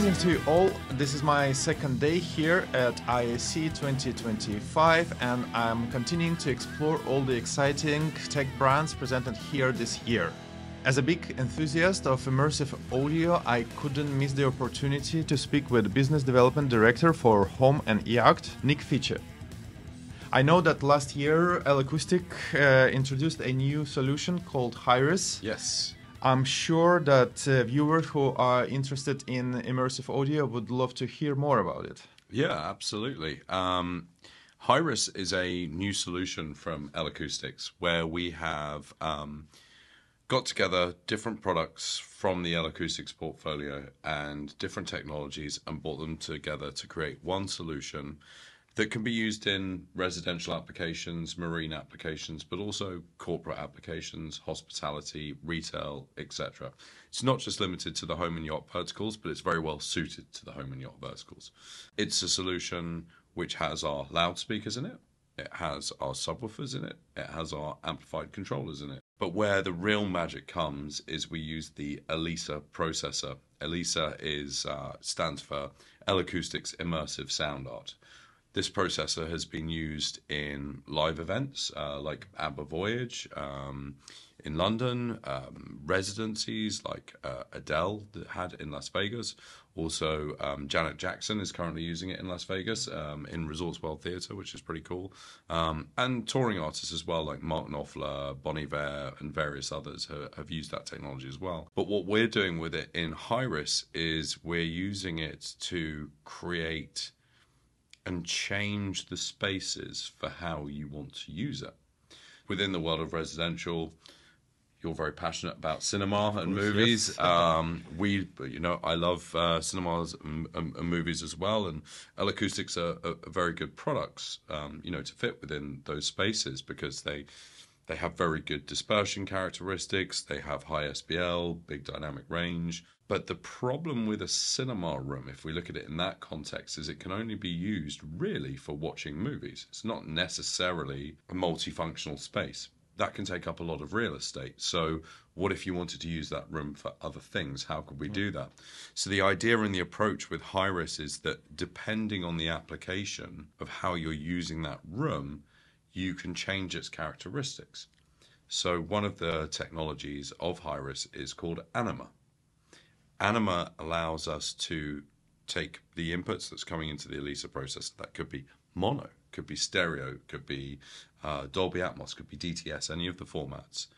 Greetings to you all. This is my second day here at ISE 2025, and I'm continuing to explore all the exciting tech brands presented here this year. As a big enthusiast of immersive audio, I couldn't miss the opportunity to speak with Business Development Director for Home and Yacht, Nick Fichte. I know that last year L Acoustic uh, introduced a new solution called HYRISS. Yes. I'm sure that uh, viewers who are interested in immersive audio would love to hear more about it. Yeah, absolutely. Um, HYRISS is a new solution from L Acoustics where we have um, got together different products from the L Acoustics portfolio and different technologies and brought them together to create one solution that can be used in residential applications, marine applications, but also corporate applications, hospitality, retail, etc. It's not just limited to the home and yacht verticals, but it's very well suited to the home and yacht verticals. It's a solution which has our loudspeakers in it, it has our subwoofers in it, it has our amplified controllers in it. But where the real magic comes is we use the L-ISA processor. L-ISA is uh, stands for L Acoustics Immersive Sound Art. This processor has been used in live events uh, like ABBA Voyage um, in London, um, residencies like uh, Adele had in Las Vegas. Also, um, Janet Jackson is currently using it in Las Vegas um, in Resorts World Theatre, which is pretty cool. Um, and touring artists as well, like Mark Knopfler, Bon Iver, and various others have, have used that technology as well. But what we're doing with it in HYRISS is we're using it to create and change the spaces for how you want to use it. Within the world of residential, you're very passionate about cinema and movies. Um, we, you know, I love uh, cinemas and, and, and movies as well, and L Acoustics are, are, very good products, um, you know, to fit within those spaces because they they have very good dispersion characteristics. They have high SPL, big dynamic range. But the problem with a cinema room, if we look at it in that context, is it can only be used really for watching movies. It's not necessarily a multifunctional space. That can take up a lot of real estate. So, what if you wanted to use that room for other things? How could we do hmm. that? So, the idea and the approach with HYRISS is that depending on the application of how you're using that room, you can change its characteristics. So, one of the technologies of HYRISS is called Anima. Anima allows us to take the inputs that's coming into the L-ISA processor. That could be mono, could be stereo, could be uh, Dolby Atmos, could be DTS, any of the formats,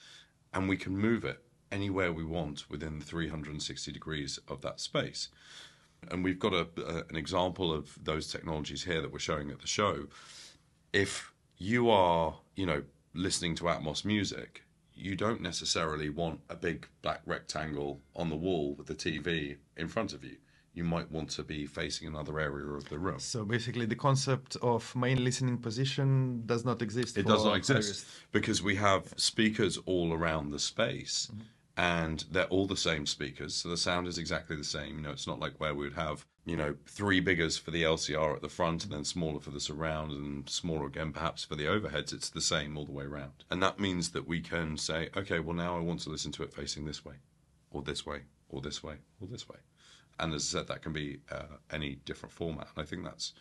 and we can move it anywhere we want within the 360 degrees of that space. And we've got a, an example of those technologies here that we're showing at the show. If you are, you know, listening to Atmos music, you don't necessarily want a big black rectangle on the wall with the TV in front of you. You might want to be facing another area of the room. So basically, the concept of main listening position does not exist. It for does not exist because we have speakers all around the space mm-hmm. and they're all the same speakers. So the sound is exactly the same. You know, it's not like where we would have, you know, three biggers for the LCR at the front and then smaller for the surround and smaller again perhaps for the overheads. It's the same all the way around. And that means that we can say, okay, well, now I want to listen to it facing this way or this way or this way or this way. And as I said, that can be uh, any different format. And I think that's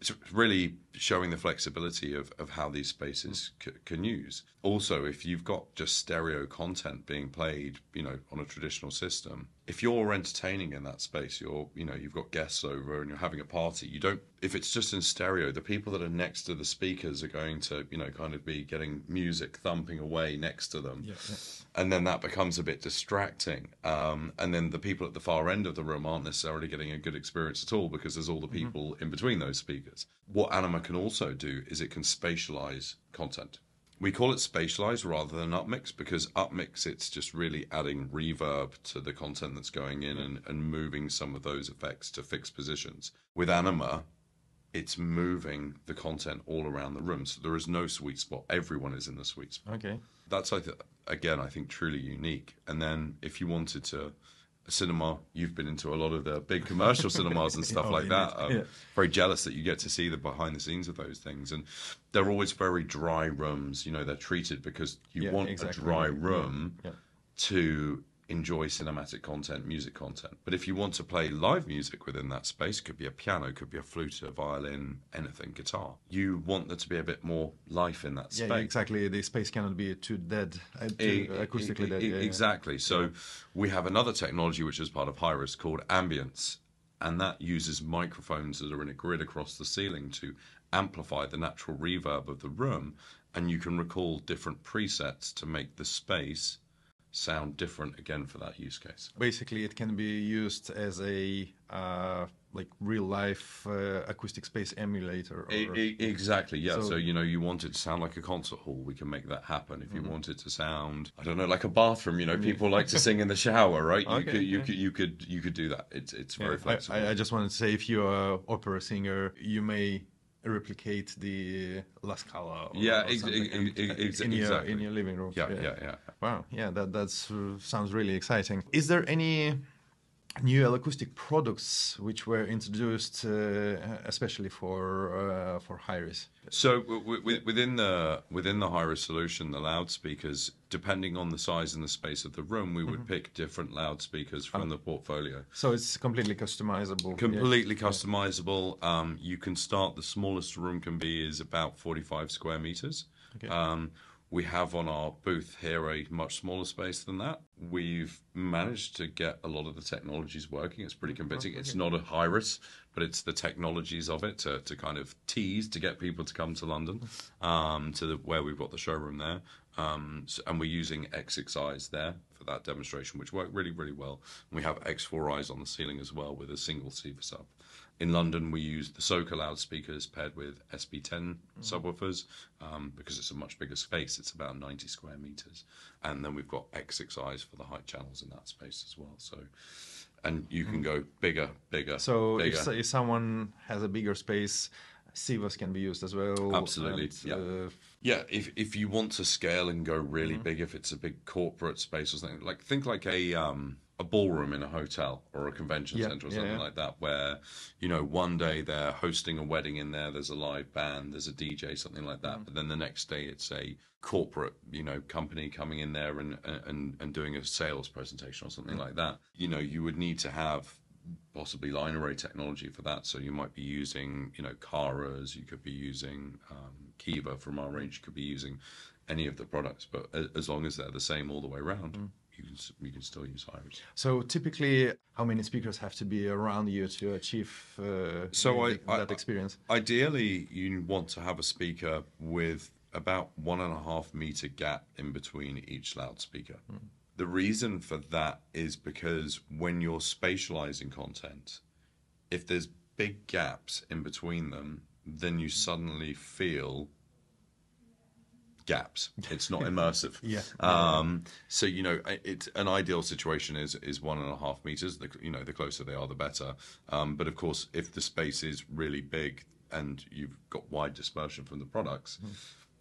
it's, really showing the flexibility of, of how these spaces c- can use. Also, if you've got just stereo content being played, you know, on a traditional system, if you're entertaining in that space, you're, you know, you've got guests over and you're having a party. You don't, if it's just in stereo, the people that are next to the speakers are going to, you know, kind of be getting music thumping away next to them, Yeah, yeah. and then that becomes a bit distracting. Um, and then the people at the far end of the room aren't necessarily getting a good experience at all because there's all the people in between those speakers. What Anima can also do is it can spatialize content. We call it spatialized rather than upmix because upmix it's just really adding reverb to the content that's going in and, and moving some of those effects to fixed positions. With Anima, it's moving the content all around the room. So there is no sweet spot. Everyone is in the sweet spot Okay. that's I th- again I think truly unique. And then if you wanted to cinema, you've been into a lot of the big commercial cinemas and stuff Oh, like that. I'm Yeah. very jealous that you get to see the behind the scenes of those things, and they're always very dry rooms. You know, they're treated because you Yeah, want exactly. a dry room Yeah. to enjoy cinematic content, music content. But if you want to play live music within that space, could be a piano, could be a flute, a violin, anything, guitar. You want there to be a bit more life in that space. Yeah, exactly. The space cannot be too dead, uh, too E- acoustically e- dead. e- yeah, yeah. Exactly. So we have another technology which is part of HYRISS called Ambience, and that uses microphones that are in a grid across the ceiling to amplify the natural reverb of the room, and you can recall different presets to make the space sound different again for that use case. Basically, it can be used as a uh, like real life uh, acoustic space emulator. Or, E- e- exactly, yeah. So, So- you know, you want it to sound like a concert hall, we can make that happen. If you want it to sound, I don't know, like a bathroom, you know, people like to sing in the shower, right? You Okay, could, you yeah. could, you could, you could do that. It's, it's Yeah, very flexible. I, I just wanted to say, if you're an opera singer, you may replicate the La Scala. Or, Yeah, or ex- ex- ex- in your exactly. in your living room. yeah, yeah, yeah. Wow, yeah, that that's uh, sounds really exciting. Is there any new acoustic products which were introduced, uh, especially for uh, for HYRISS? So w- w- within the within the HYRISS solution, the loudspeakers, depending on the size and the space of the room, we would Mm-hmm. pick different loudspeakers from the portfolio. So it's completely customizable. yeah. Completely customizable. Um, you can start. The smallest room can be is about forty-five square meters. Okay. Um, we have on our booth here a much smaller space than that. We've managed to get a lot of the technologies working. It's pretty convincing. It's not a HYRISS, but it's the technologies of it to, to kind of tease to get people to come to London, um, to the, where we've got the showroom there. Um, so, and we're using X6Is there for that demonstration, which worked really, really well. And we have X4Is on the ceiling as well with a single Syva sub. In London, we use the Soka loudspeakers paired with SB10 subwoofers um, because it's a much bigger space. It's about 90 square meters. And then we've got X6Is for the height channels in that space as well. So, and you can go bigger, bigger, So bigger. if, if someone has a bigger space, Syvas can be used as well. Absolutely, and, yeah. uh, Yeah, if if you want to scale and go really Mm-hmm. big, if it's a big corporate space or something, like think like a um a ballroom in a hotel or a convention Yeah, center or something yeah. like that, where you know one day they're hosting a wedding in there, there's a live band, there's a DJ, something like that, but then the next day it's a corporate you know company coming in there and and and doing a sales presentation or something Mm. like that. You know, you would need to have possibly line array technology for that. So you might be using, you know, Karas, you could be using um, Kiva from our range, you could be using any of the products, but as long as they're the same all the way around, you can you can still use HYRISS. So typically, how many speakers have to be around you to achieve uh, So I- the- I- that experience? Ideally, you want to have a speaker with about one and a half meter gap in between each loudspeaker. The reason for that is because when you're spatializing content, if there's big gaps in between them, then you suddenly feel gaps. It's not immersive. Yeah. Um, so you know, it's an ideal situation is is one and a half meters. The, you know, the closer they are, the better. Um, but of course, if the space is really big and you've got wide dispersion from the products,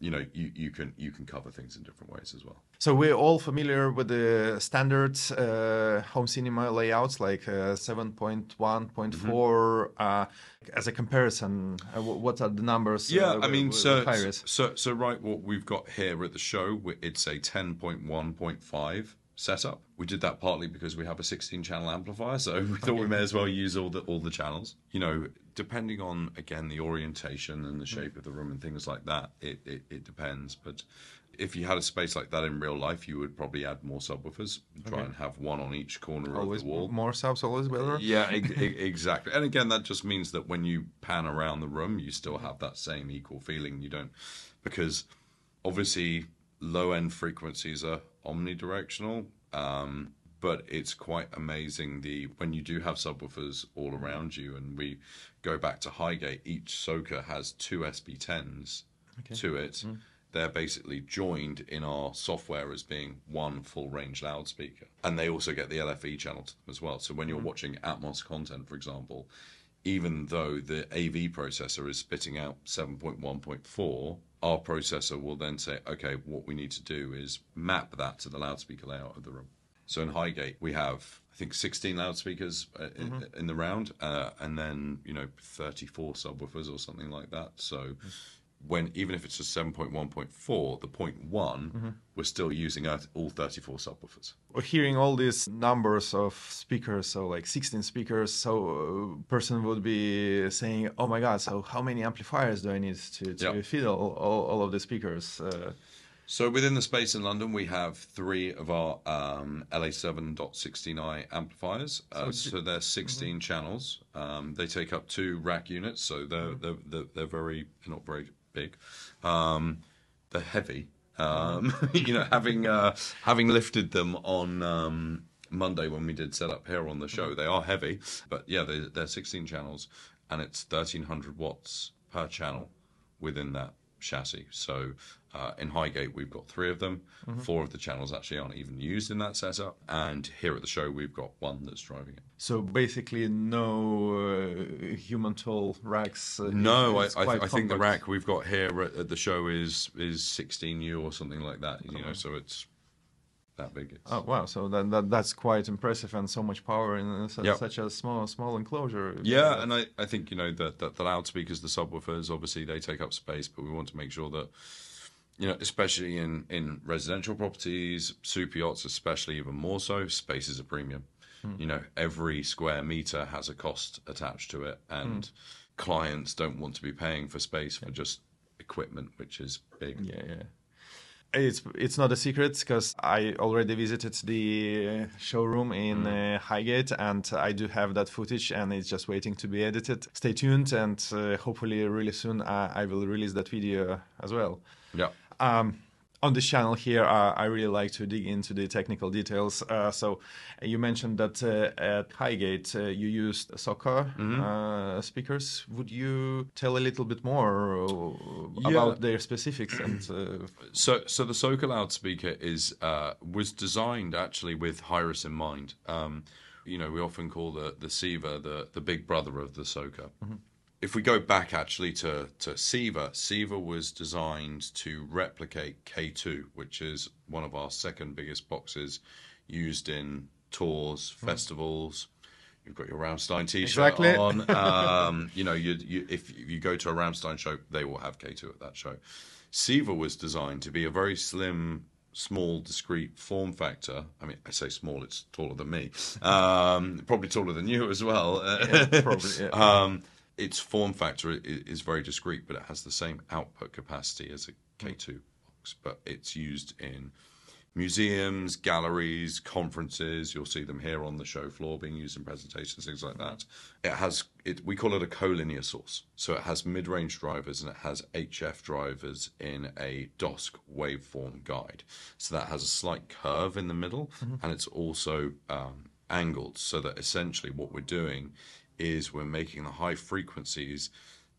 you know, you, you can you can cover things in different ways as well. So we're all familiar with the standard uh, home cinema layouts, like uh, 7.1.4. Mm-hmm. Uh, as a comparison, uh, wh- what are the numbers? Yeah, uh, I mean, so, so so right. What we've got here at the show, it's a ten point one point five setup. We did that partly because we have a sixteen channel amplifier, so we thought we may as well use all the all the channels. You know, depending on again the orientation and the mm. shape of the room and things like that, it it, it depends. But if you had a space like that in real life, you would probably add more subwoofers. Try and have one on each corner Always of the wall. more subs, always uh, better. Yeah, ex- ex- exactly. And again, that just means that when you pan around the room, you still mm. have that same equal feeling. You don't, because obviously low end frequencies are omnidirectional, um, but it's quite amazing the when you do have subwoofers all around you. And we go back to Highgate, each Soka has two SB10s to it. Mm-hmm. They're basically joined in our software as being one full range loudspeaker. And they also get the LFE channel to them as well. So when you're mm-hmm. watching Atmos content, for example, even though the AV processor is spitting out 7.1.4, our processor will then say, okay, what we need to do is map that to the loudspeaker layout of the room. So in Highgate, we have, I think, 16 loudspeakers uh, in, in the round, uh, and then, you know, 34 subwoofers or something like that. So when even if it's a 7.1.4, the point one, we're still using all 34 subwoofers. We're hearing all these numbers of speakers, so like 16 speakers. So a person would be saying, "Oh my God! So how many amplifiers do I need to, to feed all, all, all of the speakers?" Uh, So within the space in London, we have three of our um, LA7.16i amplifiers. Uh, so, they're 16 channels. Um, they take up two rack units, so they're they're, they're, they're very they're not very big. Um, they're heavy. Um, you know, having uh, having lifted them on um, Monday when we did set up here on the show, they are heavy. But yeah, they, they're 16 channels, and it's 1300 watts per channel within that chassis. So uh, in Highgate, we've got three of them. Four of the channels actually aren't even used in that setup. And here at the show, we've got one that's driving it. so basically, no uh, human tall racks. Uh, No, I, I, quite I think the rack we've got here at, at the show is is 16U or something like that. You know, so it's that big. It's, Oh wow! So that, that that's quite impressive and so much power in uh, su- Yep. such a small small enclosure. Yeah, and I, I think you know that the, the loudspeakers, the subwoofers, obviously they take up space, but we want to make sure that you know, especially in in residential properties, super yachts, especially even more so, space is a premium. You know, every square meter has a cost attached to it, and clients don't want to be paying for space for just equipment, which is big. Yeah, yeah. It's it's not a secret because I already visited the showroom in uh, Highgate and I do have that footage and it's just waiting to be edited. Stay tuned and uh, hopefully really soon uh, I will release that video as well. Yeah. Um, on this channel here, uh, I really like to dig into the technical details. Uh, so, you mentioned that uh, at Highgate uh, you used Soka uh, speakers. Would you tell a little bit more uh, about their specifics and? Uh, So, so the Soka loudspeaker is uh, was designed actually with HYRISS in mind. Um, you know, we often call the the Syva the the big brother of the Soka. If we go back actually to to Syva, Syva was designed to replicate K2, which is one of our second biggest boxes used in tours, festivals. You've got your Rammstein T-shirt Exactly. on. Um, you know, you, you if you go to a Rammstein show, they will have K2 at that show. Syva was designed to be a very slim, small, discreet form factor. I mean, I say small; it's taller than me. Um, probably taller than you as well. probably, yeah. um, its form factor is very discreet, but it has the same output capacity as a K2 box. But it's used in museums, galleries, conferences. You'll see them here on the show floor being used in presentations, things like that. It has it. We call it a collinear source, so it has mid-range drivers and it has HF drivers in a DOSC waveform guide. So that has a slight curve in the middle, and it's also um, angled, so that essentially what we're doing is we're making the high frequencies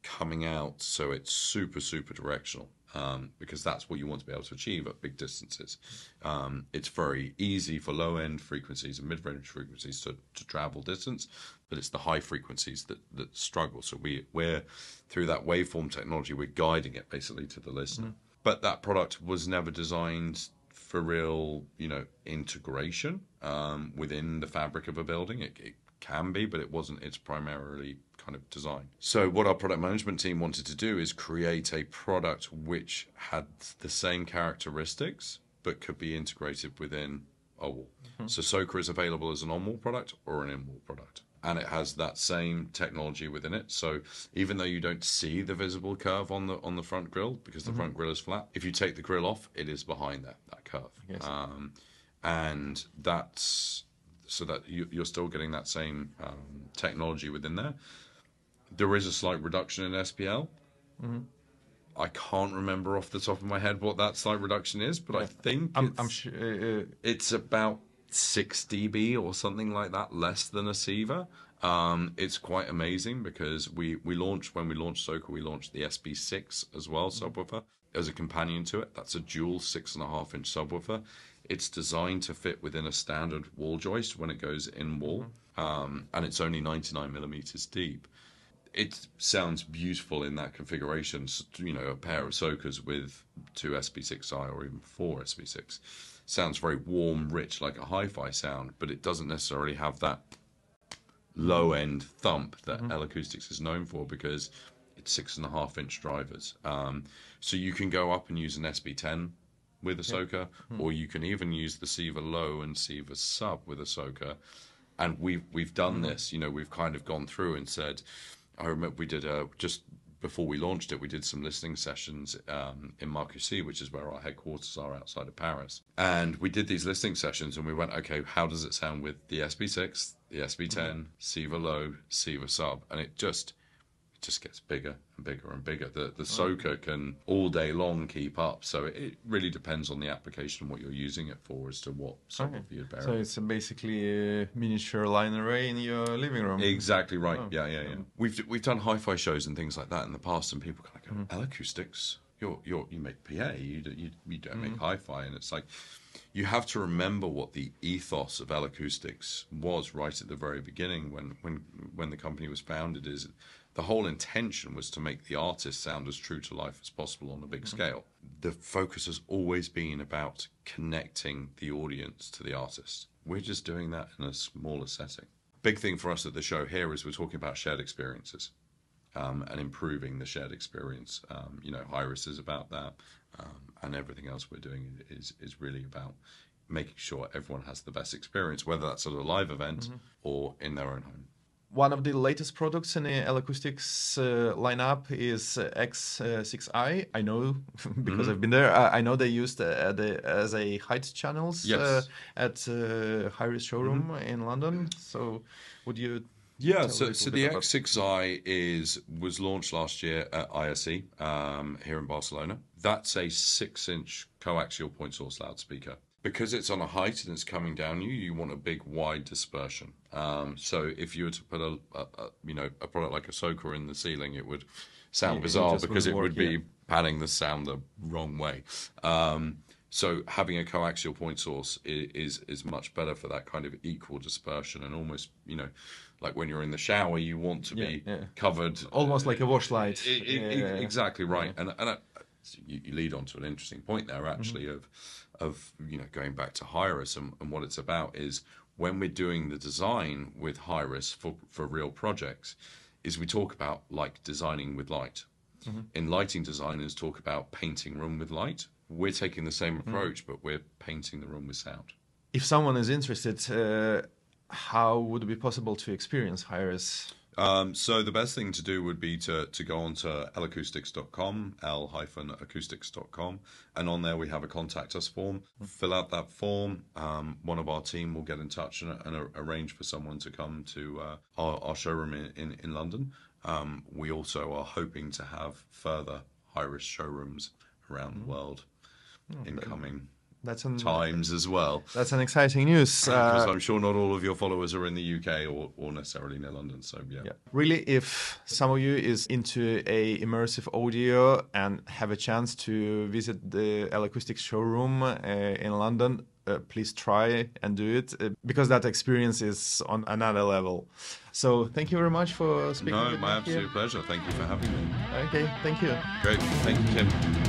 coming out so it's super super directional um, because that's what you want to be able to achieve at big distances. Um, it's very easy for low end frequencies and mid range frequencies to, to travel distance but it's the high frequencies that, that struggle. So we, we're through that waveform technology we're guiding it basically to the listener. But that product was never designed for real you know integration um, within the fabric of a building. It, it can be, but it wasn't its primarily kind of design. So, what our product management team wanted to do is create a product which had the same characteristics but could be integrated within a wall. So, Soka is available as an on wall product or an in wall product. And it has that same technology within it. So even though you don't see the visible curve on the on the front grill because the front grill is flat, if you take the grill off, it is behind that that curve. Um, and that's so that you, you're still getting that same um, technology within there. There is a slight reduction in SPL. I can't remember off the top of my head what that slight reduction is, but I think I'm, it's, I'm sure. Uh, it's about 6 dB or something like that, less than a Syva. Um, it's quite amazing because we, we launched, when we launched Soka, we launched the SB6 as well, subwoofer, as a companion to it. That's a dual 6.5 inch subwoofer. It's designed to fit within a standard wall joist when it goes in wall, um, and it's only 99 millimeters deep it sounds beautiful in that configuration. You know, a pair of Sokas with two SB6i or even four SB6 sounds very warm, rich, like a hi-fi sound, but it doesn't necessarily have that low-end thump that L Acoustics is known for because it's six and a half inch drivers. Um, so you can go up and use an SB10 with a Soka, hmm. or you can even use the Syva low and Syva sub with a Soka. And we've we've done hmm. this. You know, we've kind of gone through and said, I remember we did a just before we launched it, we did some listening sessions um, in Marcoussis, which is where our headquarters are outside of Paris. And we did these listening sessions, and we went, okay, how does it sound with the SB6, the SB10, hmm. Syva low, Syva sub, and it just just gets bigger and bigger and bigger. The the Soka can all day long keep up. So it, it really depends on the application, what you're using it for, as to what sub Okay. you'd bear. So it's basically a miniature line array in your living room. Exactly right. Oh, yeah, yeah, yeah. We've we've done hi-fi shows and things like that in the past, and people kind of go, Mm-hmm. "Acoustics, you're you're you make PA, you do, you, you don't make Mm-hmm. hi-fi," and it's like you have to remember what the ethos of L Acoustics was right at the very beginning when when when the company was founded. Is the whole intention was to make the artist sound as true to life as possible on a big scale. The focus has always been about connecting the audience to the artist. We're just doing that in a smaller setting. Big thing for us at the show here is we're talking about shared experiences um, and improving the shared experience. Um, you know, HYRISS is about that, um, and everything else we're doing is is really about making sure everyone has the best experience, whether that's at a live event or in their own home. One of the latest products in the L Acoustics uh, lineup is uh, X6i. I know because I've been there. I, I know they used uh, the, as a height channels uh, at uh, HYRISS showroom in London. So, would you? Yeah, so, so the about- X6i is was launched last year at ISE um, here in Barcelona. That's a six-inch coaxial point source loudspeaker. Because it's on a height and it's coming down you, you want a big wide dispersion. Um, so if you were to put a, a, a you know a product like a Soka in the ceiling, it would sound It- it bizarre just because it wouldn't would work, be panning the sound the wrong way. Um, so having a coaxial point source is, is is much better for that kind of equal dispersion and almost you know like when you're in the shower you want to be Yeah, yeah. covered Almost like a wash light. I- I- Yeah, I- yeah, yeah. exactly right and and I, you, you lead on to an interesting point there actually Mm-hmm. of of you know going back to HYRISS and, and what it's about is when we're doing the design with HYRISS for for real projects is we talk about like designing with light Mm-hmm. in lighting designers talk about painting room with light we're taking the same Mm-hmm. approach but we're painting the room with sound If someone is interested, uh, how would it be possible to experience HYRISS? Um, so the best thing to do would be to, to go on to lacoustics.com, l-acoustics.com, and on there we have a contact us form. Fill out that form. Um, one of our team will get in touch and, and arrange for someone to come to uh, our, our showroom in, in, in London. Um, we also are hoping to have further HYRISS showrooms around the world in coming That's an times as well. that's an exciting news. Because Uh, I'm sure not all of your followers are in the UK or, or necessarily near London. So yeah. Yeah. Really, if some of you is into a immersive audio and have a chance to visit the L Acoustics showroom uh, in London, uh, please try and do it uh, because that experience is on another level. So thank you very much for speaking. No, with my me here. absolute pleasure. Thank you for having me. Okay, thank you. Great. Thank you, Tim.